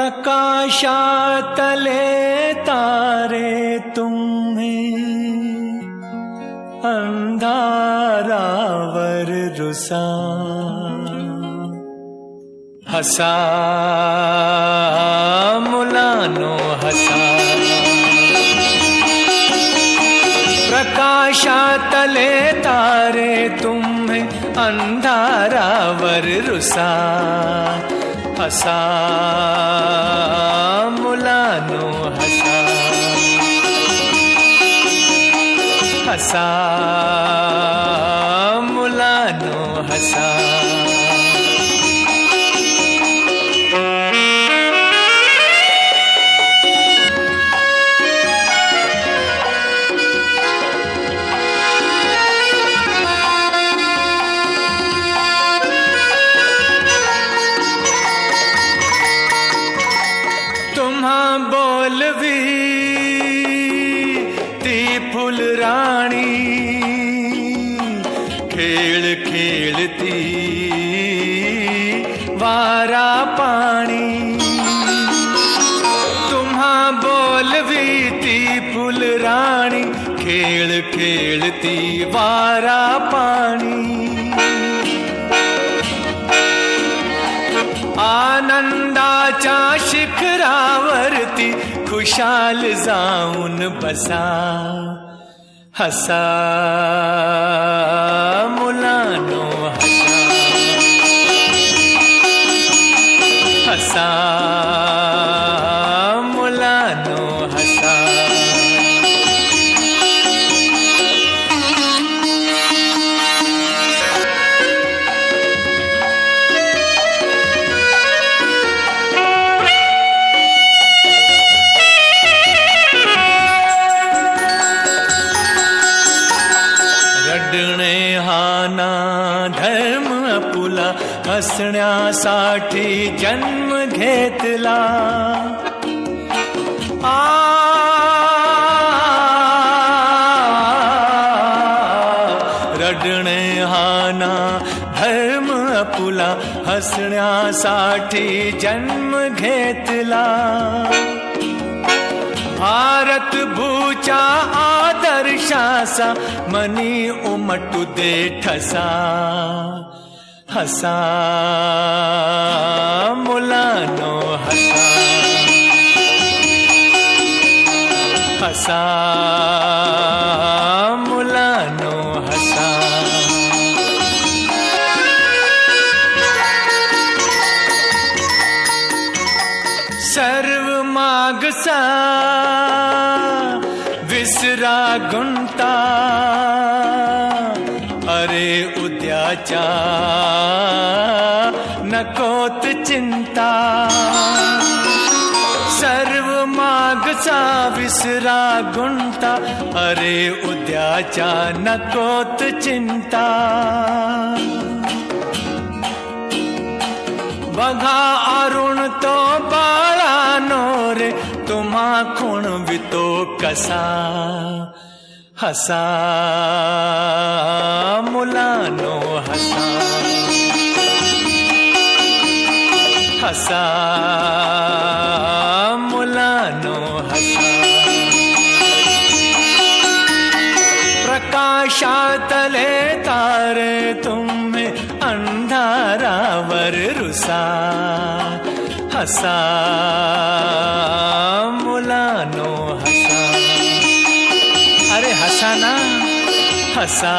प्रकाशातले तारे तुम्हें। अंधारावर रुसा। हसा मुलानो हसा। प्रकाशातले तारे तुम्हें अंधारावर रुसा हसा मुलानो हसा। हसा। तुम्हा बोलवी, ती फुल रानी खेल खेलती वारा पाणी. तुम्हा बोलवी, ती फुल रानी खेल खेलती वारा पाणी. आनंदाच्या शिखरावरती खुशाल जाऊन बसा हसा हसण्यासाठी जन्म घेतला. रडणे हाना धर्म आपुला हसण्यासाठी जन्म घेतला. भारत भूच्या आदर्शासा, मनी उमटू दे ठसा. हसा मुलानो हसा। हसा मुलानो हसा। सर्व मागसा विसरा गुंता। उद्याच्या नकोत चिंता। सर्व मागचा विसरा गुंता। अरे उद्याच्या नकोत चिंता। बघा अरुण तो बाळानो रे तुम्हा खूण वितो कसा? हसा मुलानो हसा हसा। मुलानो हसा प्रकाशातले तारे तुम्ही अंधारावर रुसा। हसा, मुलानो हसा। अरे हसा ना, हसा।